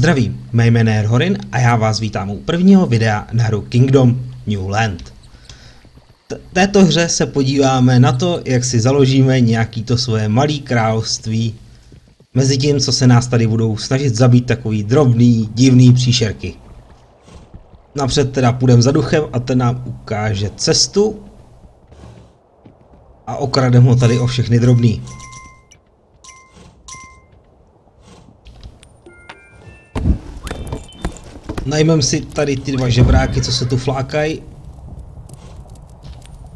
Zdravím, mé jméno je Horin a já vás vítám u prvního videa na hru Kingdom New Land. T této hře se podíváme na to, jak si založíme nějaký to svoje malý království, mezi tím, co se nás tady budou snažit zabít takový drobný, divný příšerky. Napřed teda půjdeme za duchem a ten nám ukáže cestu a okrademe ho tady o všechny drobný. Najmem si tady ty dva žebráky, co se tu flákají.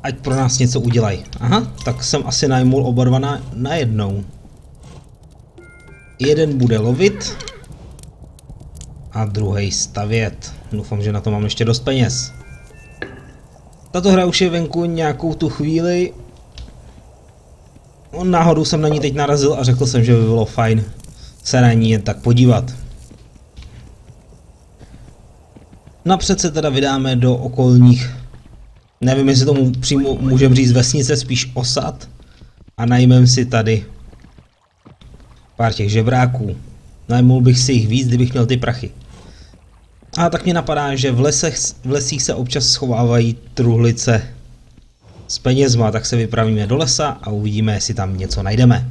Ať pro nás něco udělají. Aha, tak jsem asi najmul oba dva na, jednou. Jeden bude lovit. A druhý stavět. Doufám, že na to mám ještě dost peněz. Tato hra už je venku nějakou tu chvíli. On náhodou jsem na ní teď narazil a řekl jsem, že by bylo fajn se na ní jen tak podívat. Napřed se teda vydáme do okolních, nevím jestli tomu přímo můžeme říct vesnice, spíš osad. A najmeme si tady pár těch žebráků. Najmul bych si jich víc, kdybych měl ty prachy. A tak mě napadá, že v, lesech, v lesích se občas schovávají truhlice s penězma, tak se vypravíme do lesa a uvidíme, jestli tam něco najdeme.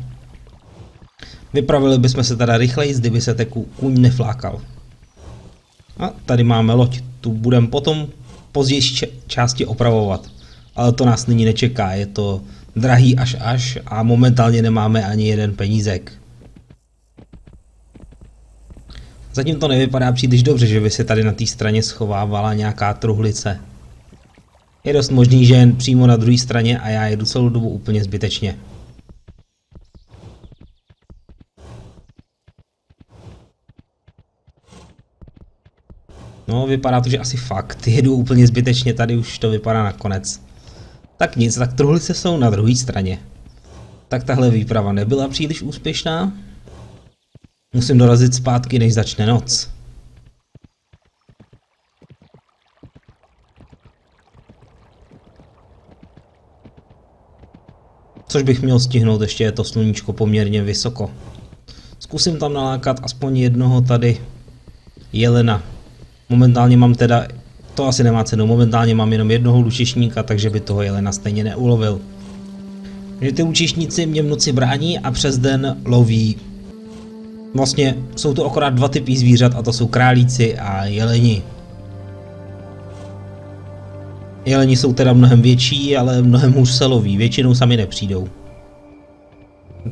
Vypravili bychom se teda rychleji, kdyby se ten kůň neflákal. A tady máme loď, tu budeme potom pozdější části opravovat. Ale to nás nyní nečeká, je to drahý až až a momentálně nemáme ani jeden penízek. Zatím to nevypadá příliš dobře, že by se tady na té straně schovávala nějaká truhlice. Je dost možný, že jen přímo na druhé straně a já jedu celou dobu úplně zbytečně. No, vypadá to, že asi fakt. Jedu úplně zbytečně, tady už to vypadá nakonec. Tak nic, tak truhlice jsou na druhé straně. Tak tahle výprava nebyla příliš úspěšná. Musím dorazit zpátky, než začne noc. Což bych měl stihnout, ještě je to sluníčko poměrně vysoko. Zkusím tam nalákat aspoň jednoho tady jelena. Momentálně mám teda, to asi nemá cenu, momentálně mám jenom jednoho lučišníka, takže by toho jelena stejně neulovil. Že ty lučišníci mě v noci brání a přes den loví. Vlastně jsou to akorát dva typy zvířat a to jsou králíci a jeleni. Jeleni jsou teda mnohem větší, ale mnohem hůř se loví, většinou sami nepřijdou.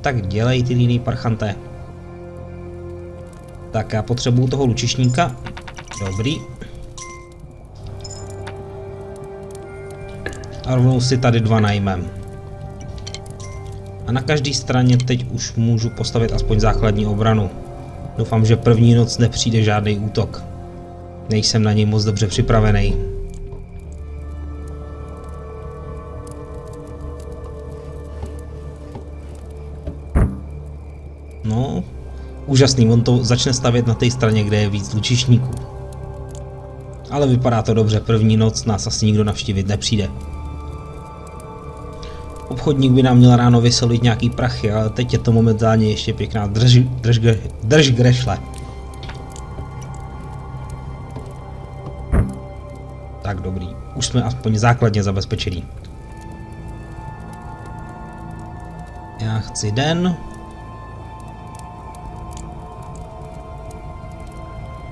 Tak dělej ty líný parchanté. Tak já potřebuju toho lučišníka. Dobrý. A rovnou si tady dva najmem. A na každé straně teď už můžu postavit aspoň základní obranu. Doufám, že první noc nepřijde žádný útok. Nejsem na něj moc dobře připravený. No, úžasný, on to začne stavět na té straně, kde je víc lučišníků. Ale vypadá to dobře, první noc nás asi nikdo navštívit nepřijde. Obchodník by nám měl ráno vysolit nějaký prachy, ale teď je to momentálně ještě pěkná drž, drž, drž grešle. Tak dobrý, už jsme aspoň základně zabezpečení. Já chci den,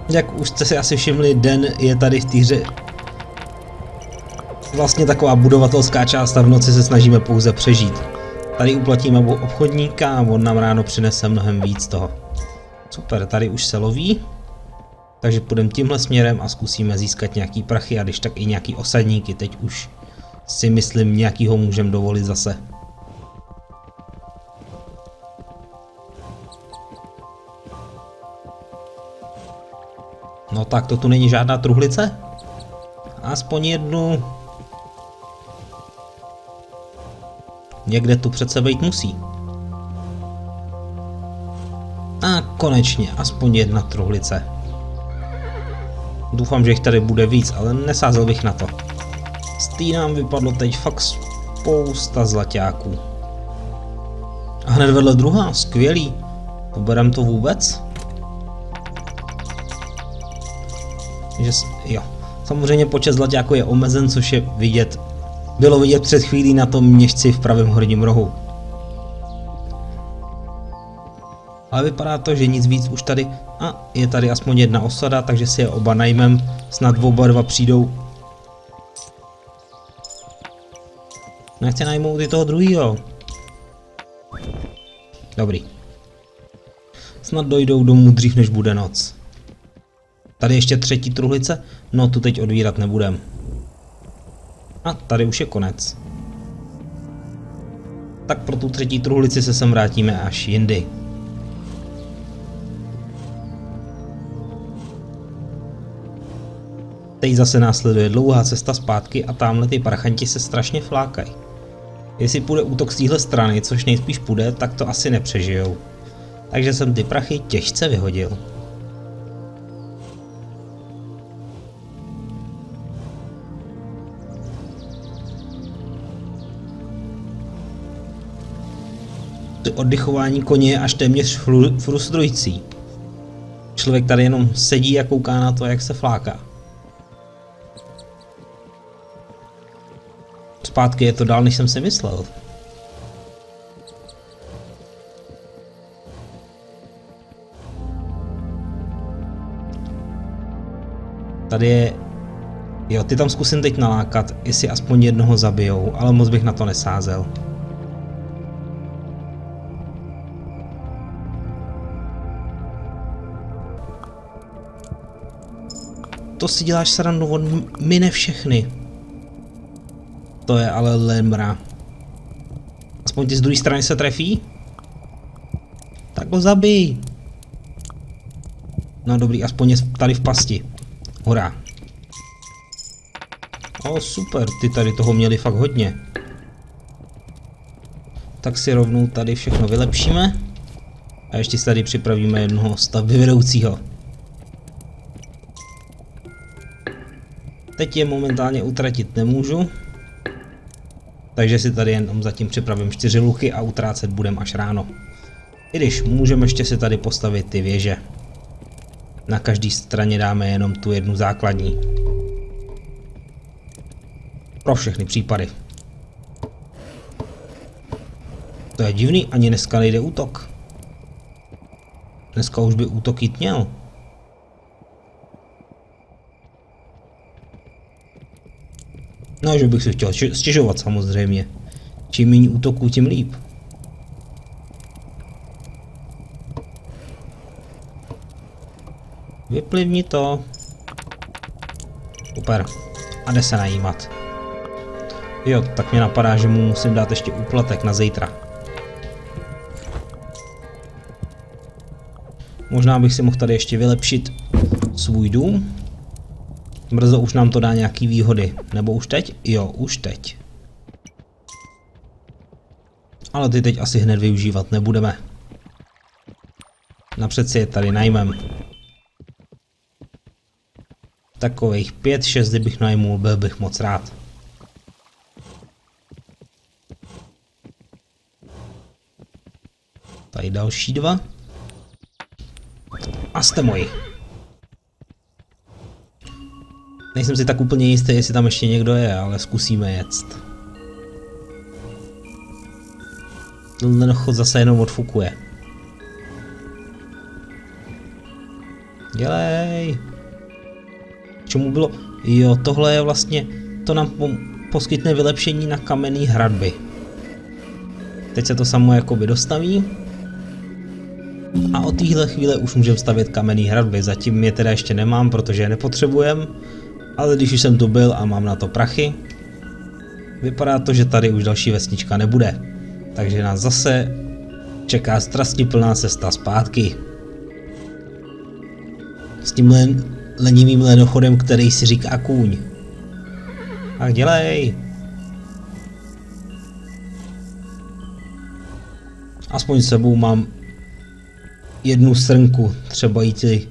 Jak už jste si asi všimli, den je tady v té hře vlastně taková budovatelská část a v noci se snažíme pouze přežít. Tady uplatíme obchodníka a on nám ráno přinese mnohem víc toho. Super, tady už se loví. Takže půjdeme tímhle směrem a zkusíme získat nějaký prachy a když tak i nějaký osadníky. Teď už si myslím nějakýho můžeme dovolit zase. No tak to tu není žádná truhlice? Aspoň jednu... Někde tu přece být musí. A konečně, aspoň jedna truhlice. Doufám, že jich tady bude víc, ale nesázel bych na to. Z tý nám vypadlo teď fakt spousta zlaťáků. A hned vedle druhá, skvělý. Poberem to vůbec? Že, jo. Samozřejmě počet zlaťáků je omezen, což je vidět. Bylo vidět před chvílí na tom měšci v pravém horním rohu. Ale vypadá to, že nic víc už tady... A je tady aspoň jedna osada, takže si je oba najmem. Snad oba dva přijdou. Nechci najmout i toho druhého. Dobrý. Snad dojdou domů dřív, než bude noc. Tady ještě třetí truhlice? No, tu teď odvírat nebudem. A tady už je konec. Tak pro tu třetí truhlici se sem vrátíme až jindy. Teď zase následuje dlouhá cesta zpátky a tamhle ty parchanti se strašně flákají. Jestli půjde útok z téhle strany, což nejspíš půjde, tak to asi nepřežijou. Takže jsem ty prachy těžce vyhodil. Oddychování koně je až téměř frustrující. Člověk tady jenom sedí a kouká na to, jak se fláká. Zpátky je to dál, než jsem si myslel. Tady je... Jo, ty tam zkusím teď nalákat, jestli aspoň jednoho zabijou, ale moc bych na to nesázel. To si děláš srandu, on mine všechny. To je ale lemra. Aspoň ty z druhé strany se trefí? Tak ho zabij. No dobrý, aspoň je tady v pasti. Hurá. O, super, ty tady toho měli fakt hodně. Tak si rovnou tady všechno vylepšíme. A ještě si tady připravíme jednoho stavby vedoucího. Teď je momentálně utratit nemůžu. Takže si tady jenom zatím připravím čtyři luky a utrácet budem až ráno. I když můžeme ještě si tady postavit ty věže. Na každé straně dáme jenom tu jednu základní. Pro všechny případy. To je divný, ani dneska nejde útok. Dneska už by útok jít měl. No, že bych si chtěl stěžovat samozřejmě. Čím méně útoků, tím líp. Vyplivni to. Super. A jde se najímat. Jo, tak mě napadá, že mu musím dát ještě úplatek na zítra. Možná bych si mohl tady ještě vylepšit svůj dům. Brzo už nám to dá nějaký výhody. Nebo už teď? Jo, už teď. Ale ty teď asi hned využívat nebudeme. Napřed si je tady najmem. Takových pět, šest, kdybych najmul, byl bych moc rád. Tady další dva. A jste moji. Nejsem si tak úplně jistý, jestli tam ještě někdo je, ale zkusíme jet. Ten chod zase jenom odfukuje. Dělej! Čemu bylo? Jo, tohle je vlastně, to nám po poskytne vylepšení na kamenné hradby. Teď se to samo jakoby dostaví. A od téhle chvíle už můžeme stavět kamenný hradby. Zatím je teda ještě nemám, protože je nepotřebujeme ale když už jsem tu byl a mám na to prachy, vypadá to, že tady už další vesnička nebude. Takže nás zase čeká plná cesta zpátky. S tím len, lenivým lenochodem, který si říká kůň. Tak dělej! Aspoň sebou mám jednu srnku, třeba jí ty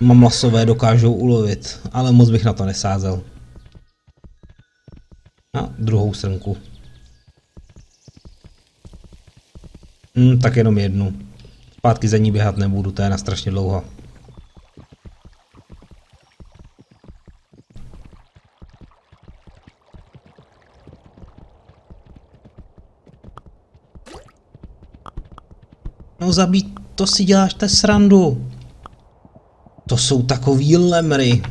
mamlasové dokážou ulovit, ale moc bych na to nesázel. Na druhou srnku. Hm, tak jenom jednu. Zpátky za ní běhat nebudu, to je na strašně dlouho. No zabít, to si děláš te srandu. To jsou takový lemry.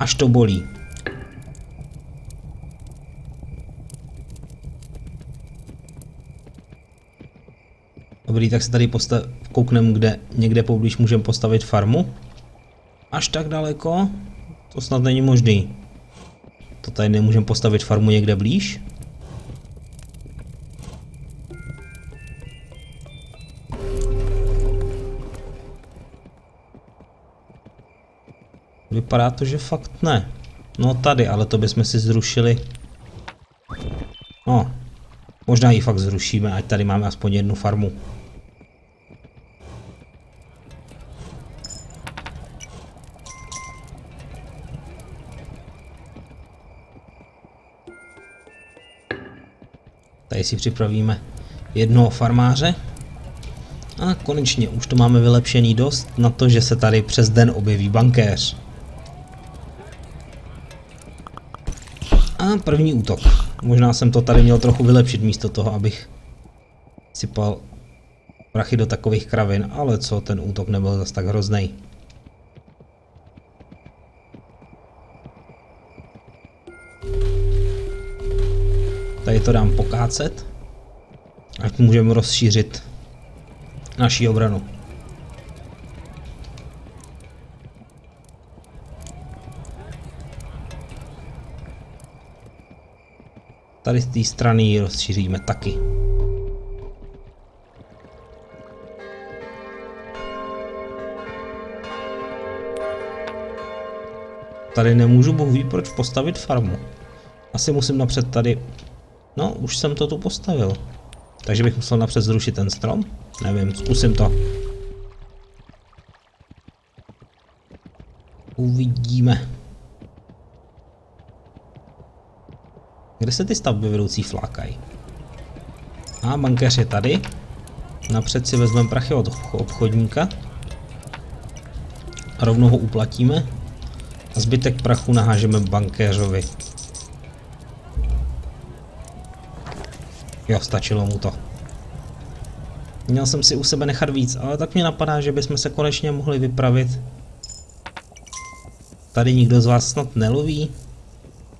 Až to bolí. Dobrý, tak se tady postav... koukneme, kde někde poblíž můžeme postavit farmu. Až tak daleko? To snad není možný. To tady nemůžeme postavit farmu někde blíž? Vypadá to, že fakt ne. No tady, ale to bychom si zrušili. No, možná ji fakt zrušíme, ať tady máme aspoň jednu farmu. Tady si připravíme jednoho farmáře. A konečně už to máme vylepšený dost na to, že se tady přes den objeví bankéř. První útok. Možná jsem to tady měl trochu vylepšit místo toho, abych sypal prachy do takových kravin, ale co, ten útok nebyl zas tak hrozný. Tady to dám pokácet, ať můžeme rozšířit naší obranu. Tady z té strany ji rozšíříme taky. Tady nemůžu bohu ví proč postavit farmu. Asi musím napřed tady... No, už jsem to tu postavil. Takže bych musel napřed zrušit ten strom? Nevím, zkusím to. Uvidíme. Kde se ty stavby vedoucí flákají? A bankéř je tady. Napřed si vezmeme prachy od obchodníka. A rovnou ho uplatíme. A zbytek prachu nahážeme bankéřovi. Jo, stačilo mu to. Měl jsem si u sebe nechat víc, ale tak mě napadá, že bychom se konečně mohli vypravit. Tady nikdo z vás snad neloví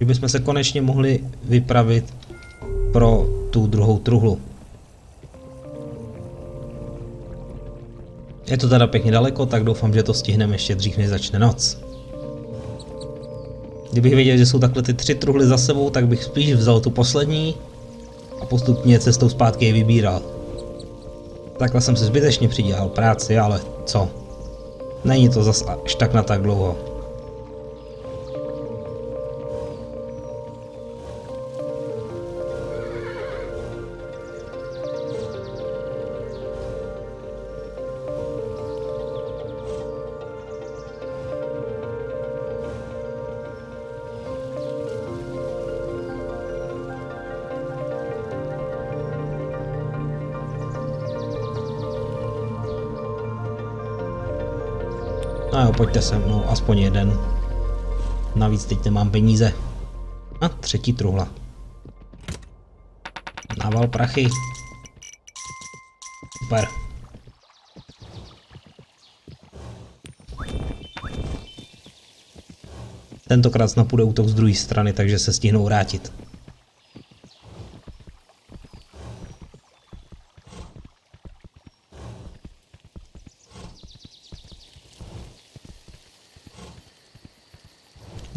že bychom se konečně mohli vypravit pro tu druhou truhlu. Je to teda pěkně daleko, tak doufám, že to stihneme ještě dřív, než začne noc. Kdybych věděl, že jsou takhle ty tři truhly za sebou, tak bych spíš vzal tu poslední a postupně cestou zpátky je vybíral. Takhle jsem si zbytečně přidělal práci, ale co? Není to zas až tak na tak dlouho. No jo, pojďte se mnou, aspoň jeden. Navíc teď nemám peníze. A třetí truhla. Nával prachy. Super. Tentokrát snad půjde útok z druhé strany, takže se stihnou vrátit.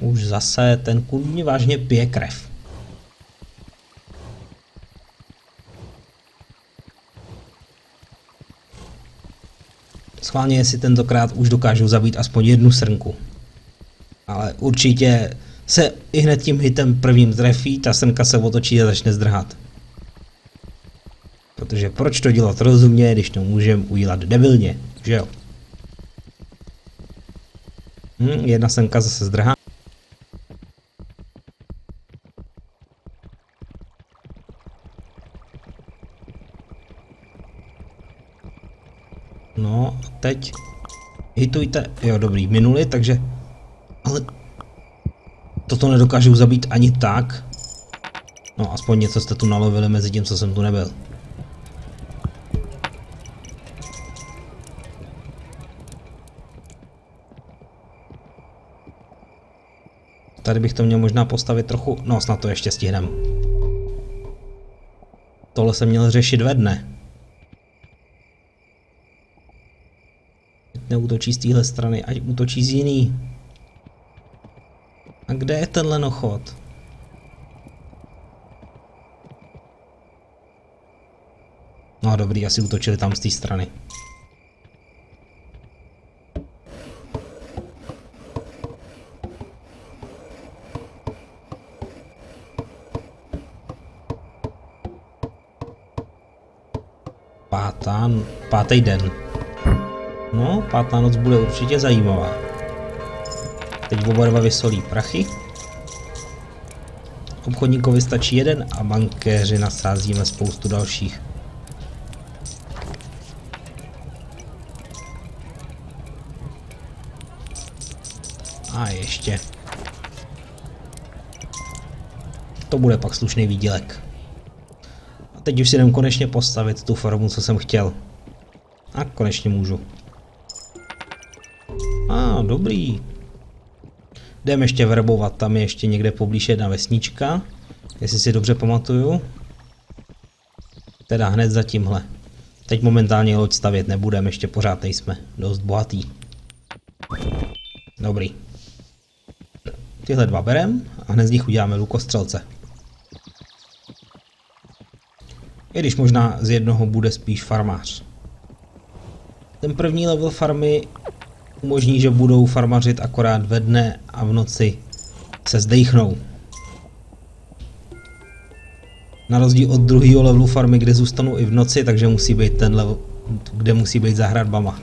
Už zase ten kůň vážně pije krev. Schválně si tentokrát už dokážu zabít aspoň jednu srnku. Ale určitě se i hned tím hitem prvním trefí, ta srnka se otočí a začne zdrhat. Protože proč to dělat rozumně, když to můžeme udělat debilně, že jo? Hm, jedna srnka zase zdrhá. teď. Hitujte. Jo, dobrý, minuli, takže... Ale... Toto nedokážu zabít ani tak. No, aspoň něco jste tu nalovili mezi tím, co jsem tu nebyl. Tady bych to měl možná postavit trochu, no snad to ještě stihnem. Tohle jsem měl řešit ve dne. Neútočí z téhle strany, ať útočí z jiný. A kde je ten lenochod? No dobrý, asi útočili tam z té strany. Pátá, pátý den. Pátá noc bude určitě zajímavá. Teď oba dva vysolí prachy. Obchodníkovi stačí jeden a bankéři nasázíme spoustu dalších. A ještě. To bude pak slušný výdělek. A teď už si jdem konečně postavit tu farmu, co jsem chtěl. A konečně můžu. Ah, dobrý. Jdeme ještě verbovat, tam je ještě někde poblíž jedna vesnička, jestli si dobře pamatuju. Teda hned za tímhle. Teď momentálně loď stavět nebudeme, ještě pořád nejsme dost bohatý. Dobrý. Tyhle dva berem a hned z nich uděláme lukostřelce. I když možná z jednoho bude spíš farmář. Ten první level farmy umožní, že budou farmařit akorát ve dne a v noci se zdejchnou. Na rozdíl od druhého levelu farmy, kde zůstanou i v noci, takže musí být ten level, kde musí být za hradbama.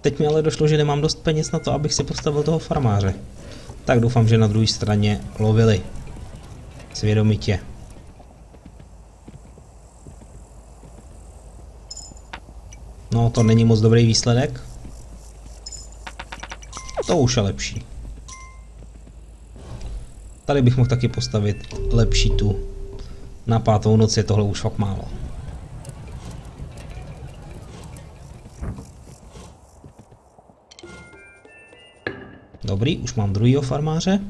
Teď mi ale došlo, že nemám dost peněz na to, abych si postavil toho farmáře. Tak doufám, že na druhé straně lovili. Svědomitě. No, to není moc dobrý výsledek. To už je lepší. Tady bych mohl taky postavit lepší tu. Na pátou noc je tohle už fakt málo. Dobrý, už mám druhýho farmáře.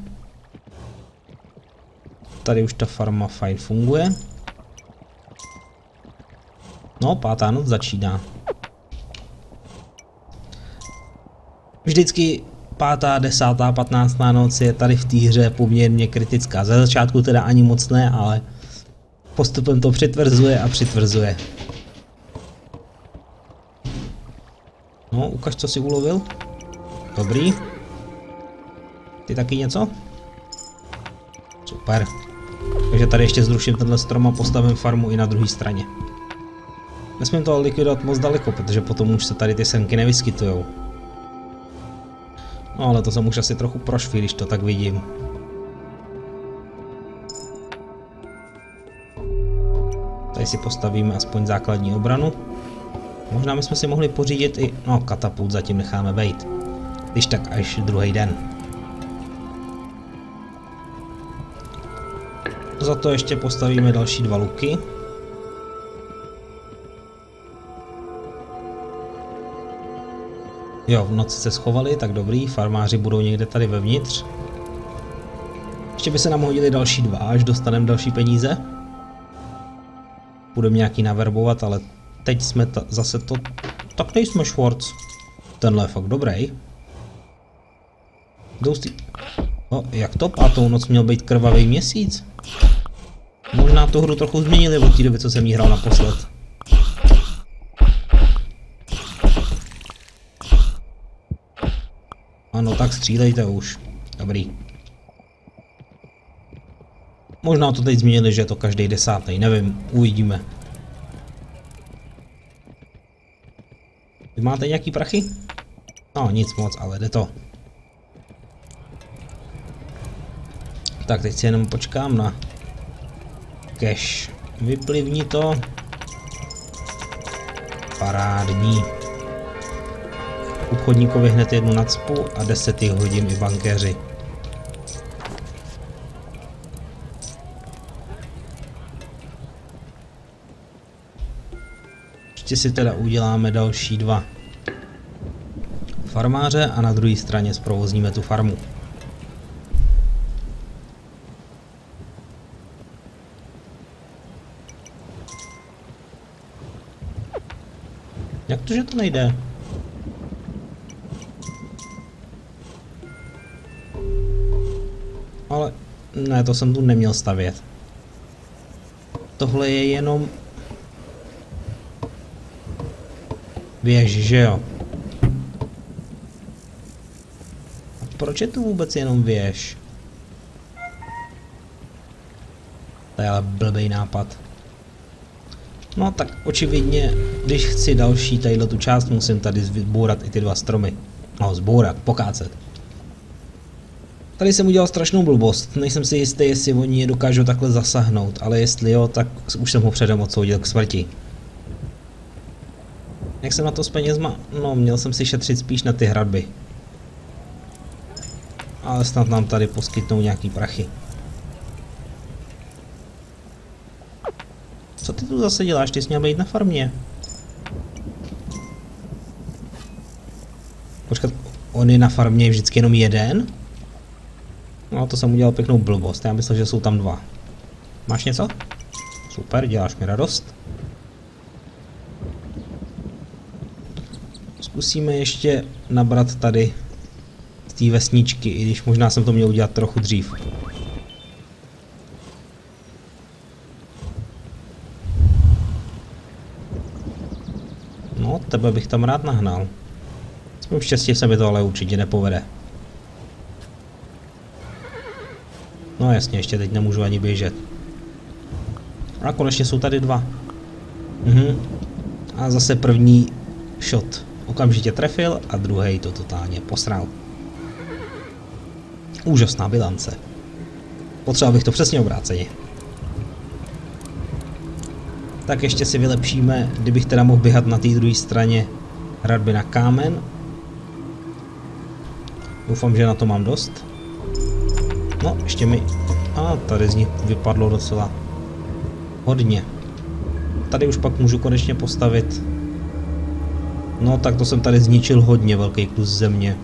Tady už ta farma fajn funguje. No, pátá noc začíná. Vždycky pátá, desátá, patnáctá noc je tady v té hře poměrně kritická. Za začátku teda ani moc ne, ale postupem to přitvrzuje a přitvrzuje. No, ukaž, co si ulovil. Dobrý. Ty taky něco? Super. Takže tady ještě zruším tenhle strom a postavím farmu i na druhé straně. Nesmím to likvidovat moc daleko, protože potom už se tady ty semky nevyskytujou. No ale to jsem už asi trochu prošvil, když to tak vidím. Tady si postavíme aspoň základní obranu. Možná bychom si mohli pořídit i... No, katapult zatím necháme vejít. Když tak až druhý den. Za to ještě postavíme další dva luky. Jo, v noci se schovali, tak dobrý, farmáři budou někde tady vevnitř. Ještě by se nám hodili další dva, až dostaneme další peníze. Budeme nějaký naverbovat, ale teď jsme ta, zase to... Tak nejsme Schwartz. Tenhle je fakt dobrý. Doustý... No, jak to? Pátou noc měl být krvavý měsíc? Možná tu hru trochu změnili od té doby, co jsem jí hrál naposled. Ano, tak střílejte už. Dobrý. Možná to teď změnili, že je to každý desátý, nevím, uvidíme. Vy máte nějaký prachy? No, nic moc, ale jde to. Tak, teď si jenom počkám na cash. Vyplivni to. Parádní. Obchodníkovi hned jednu nacpu a deset jich hodím i bankéři. Ještě si teda uděláme další dva farmáře a na druhé straně zprovozníme tu farmu. Jak to, že to nejde? Ne, to jsem tu neměl stavět. Tohle je jenom věž, že jo? A proč je tu vůbec jenom věž? To je ale blbý nápad. No tak očividně, když chci další tadyhle tu část, musím tady zbourat i ty dva stromy. No, zbourat, pokácet. Tady jsem udělal strašnou blbost, nejsem si jistý, jestli oni je dokážou takhle zasahnout, ale jestli jo, tak už jsem ho předem odsoudil k smrti. Jak jsem na to s penězma? No, měl jsem si šetřit spíš na ty hradby. Ale snad nám tady poskytnou nějaký prachy. Co ty tu zase děláš? Ty jsi měl být na farmě. Počkat, on je na farmě vždycky jenom jeden? No to jsem udělal pěknou blbost, já myslel, že jsou tam dva. Máš něco? Super, děláš mi radost. Zkusíme ještě nabrat tady z té vesničky, i když možná jsem to měl udělat trochu dřív. No, tebe bych tam rád nahnal. S štěstí se mi to ale určitě nepovede. No jasně, ještě teď nemůžu ani běžet. A konečně jsou tady dva. Mhm. A zase první shot okamžitě trefil a druhý to totálně posral. Úžasná bilance. Potřeboval bych to přesně obráceně. Tak ještě si vylepšíme, kdybych teda mohl běhat na té druhé straně hradby na kámen. Doufám, že na to mám dost. No, ještě mi... A tady z nich vypadlo docela hodně. Tady už pak můžu konečně postavit... No, tak to jsem tady zničil hodně velký kus země.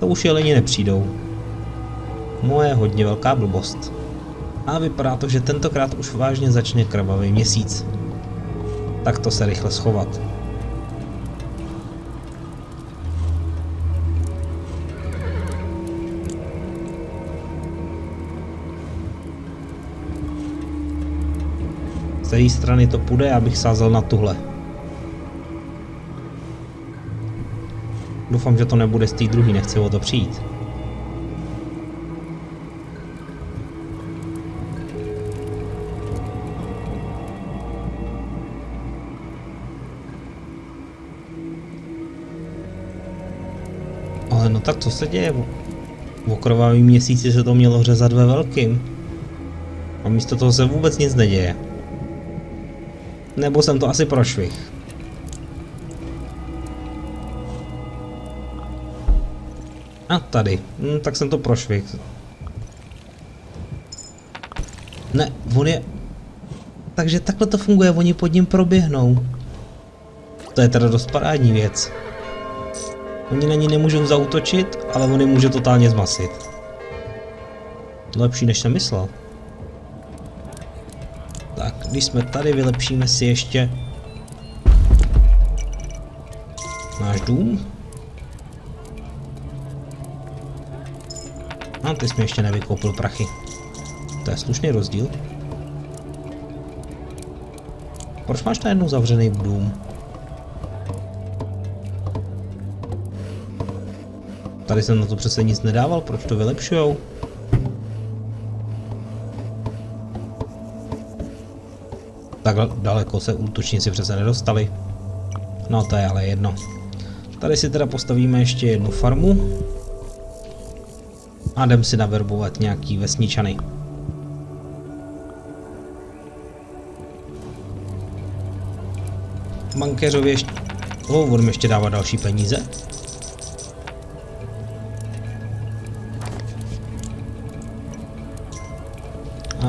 To už jeleni nepřijdou. Moje hodně velká blbost. A vypadá to, že tentokrát už vážně začne krvavý měsíc. Tak to se rychle schovat. Té strany to půjde, já bych sázel na tuhle. Doufám, že to nebude z té druhé, nechci o to přijít. Ale no tak co se děje? V okrovavý měsíci se to mělo řezat ve velkým. A místo toho se vůbec nic neděje. Nebo jsem to asi prošvih. A tady. Hm, tak jsem to prošvih. Ne, on je... Takže takhle to funguje, oni pod ním proběhnou. To je teda dost parádní věc. Oni na ní nemůžou zautočit, ale on je může totálně zmasit. Lepší než jsem myslel. Když jsme tady, vylepšíme si ještě náš dům. A ty jsi mi ještě nevykoupil prachy. To je slušný rozdíl. Proč máš najednou zavřený dům? Tady jsem na to přece nic nedával, proč to vylepšujou? Tak daleko se útočníci přece nedostali. No to je ale jedno. Tady si teda postavíme ještě jednu farmu. A jdem si naverbovat nějaký vesničany. Bankéřovi ještě... Oh, budeme ještě dávat další peníze.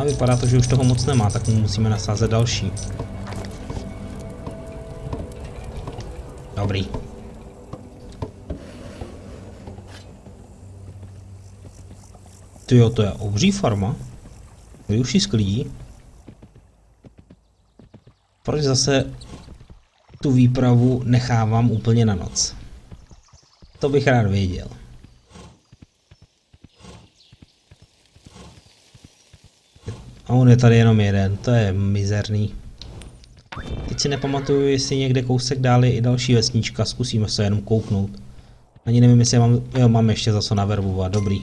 Vypadá to, že už toho moc nemá, tak mu musíme nasázet další. Dobrý. Ty jo, to je obří farma. Kdy už ji sklidí? Proč zase tu výpravu nechávám úplně na noc. To bych rád věděl. A on je tady jenom jeden, to je mizerný. Teď si nepamatuju, jestli někde kousek dál je i další vesnička, zkusíme se jenom kouknout. Ani nevím, jestli mám, jo, mám ještě za co naverbovat, dobrý.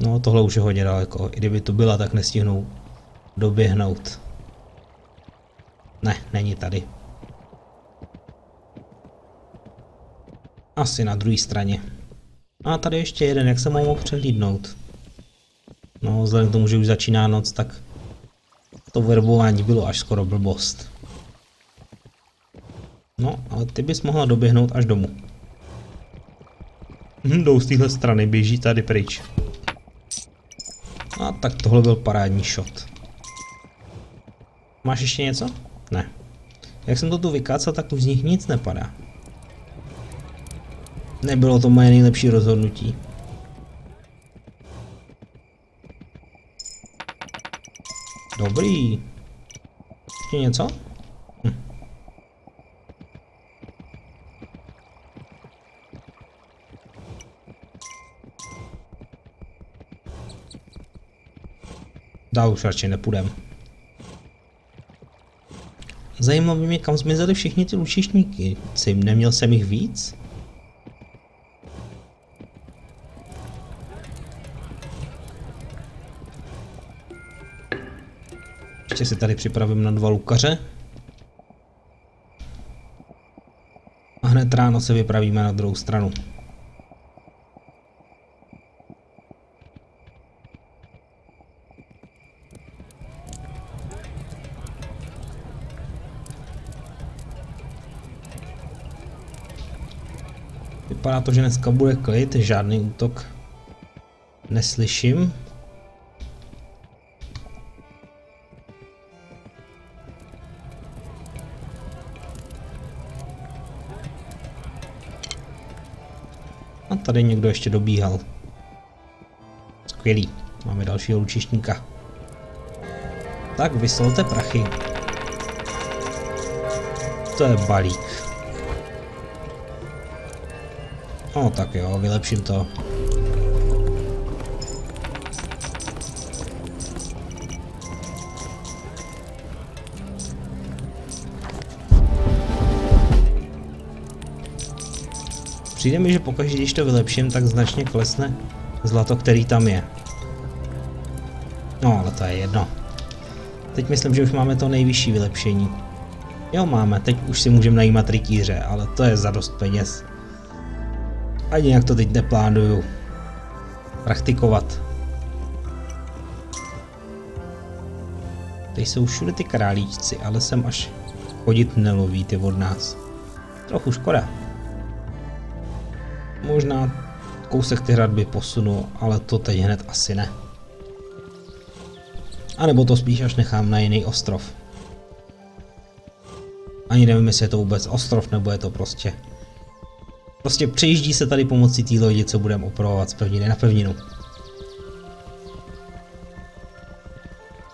No, tohle už je hodně daleko, i kdyby to byla, tak nestihnou doběhnout. Ne, není tady. Asi na druhé straně. A tady ještě jeden, jak se mohl přehlídnout? No, vzhledem k tomu, že už začíná noc, tak to verbování bylo až skoro blbost. No, ale ty bys mohla doběhnout až domů. Hm, jdou z téhle strany, běží tady pryč. A tak tohle byl parádní shot. Máš ještě něco? Ne. Jak jsem to tu vykácal, tak už z nich nic nepadá. Nebylo to moje nejlepší rozhodnutí. Dobrý. Ještě něco? Hm. Dál už radši nepůjdem. Zajímalo by mě, kam zmizeli všichni ty lučišníky. Neměl jsem jich víc? Ještě si tady připravím na dva lukaře. A hned ráno se vypravíme na druhou stranu. Vypadá to, že dneska bude klid, žádný útok neslyším. Tady někdo ještě dobíhal. Skvělý. Máme dalšího lučišníka. Tak vysolte prachy. To je balík. No tak jo, vylepším to. Přijde mi, že pokaždé, když to vylepším, tak značně klesne zlato, který tam je. No, ale to je jedno. Teď myslím, že už máme to nejvyšší vylepšení. Jo, máme, teď už si můžeme najímat rytíře, ale to je za dost peněz. Ani jak to teď neplánuju praktikovat. Teď jsou všude ty králíčci, ale sem až chodit neloví ty od nás. Trochu škoda. Možná kousek ty hradby posunu, ale to teď hned asi ne. A nebo to spíš až nechám na jiný ostrov. Ani nevím, jestli je to vůbec ostrov, nebo je to prostě... Prostě přejíždí se tady pomocí té lodi, co budeme opravovat z pevniny na pevninu.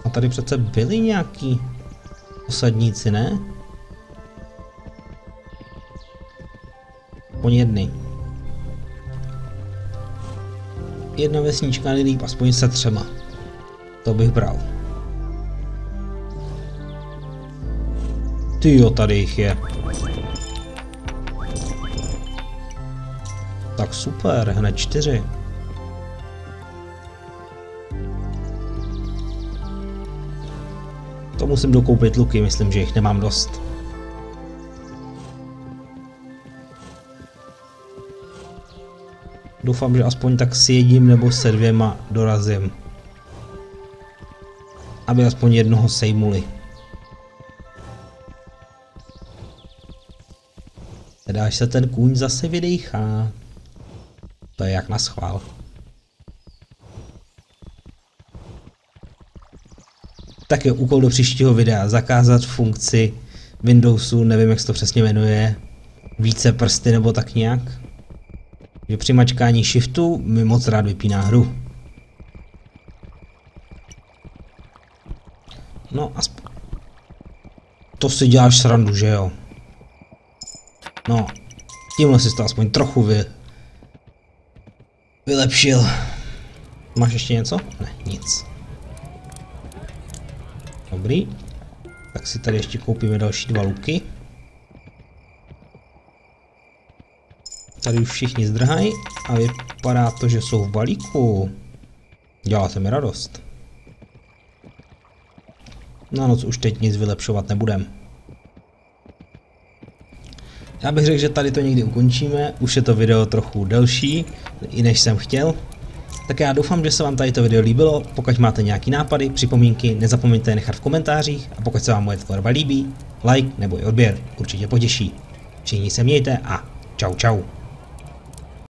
A tady přece byli nějaký osadníci, ne? Po jedny. Jedna vesnička nejlíp aspoň se třema. To bych bral. Ty jo, tady jich je. Tak super, hned čtyři. To musím dokoupit luky, myslím, že jich nemám dost. Doufám, že aspoň tak s jedním nebo se dvěma dorazím. Aby aspoň jednoho sejmuli. Teda až se ten kůň zase vydechá. To je jak na schvál. Tak je úkol do příštího videa. Zakázat funkci Windowsu, nevím jak se to přesně jmenuje. Více prsty nebo tak nějak že při mačkání shiftu mi moc rád vypíná hru. No, aspoň... To si děláš srandu, že jo? No, tímhle si to aspoň trochu vy... Vylepšil. Máš ještě něco? Ne, nic. Dobrý. Tak si tady ještě koupíme další dva luky. Tady už všichni zdrhají a vypadá to, že jsou v balíku. Děláte mi radost. Na noc už teď nic vylepšovat nebudem. Já bych řekl, že tady to někdy ukončíme, už je to video trochu delší, i než jsem chtěl. Tak já doufám, že se vám tady to video líbilo, pokud máte nějaký nápady, připomínky, nezapomeňte je nechat v komentářích a pokud se vám moje tvorba líbí, like nebo i odběr určitě potěší. Všichni se mějte a čau čau.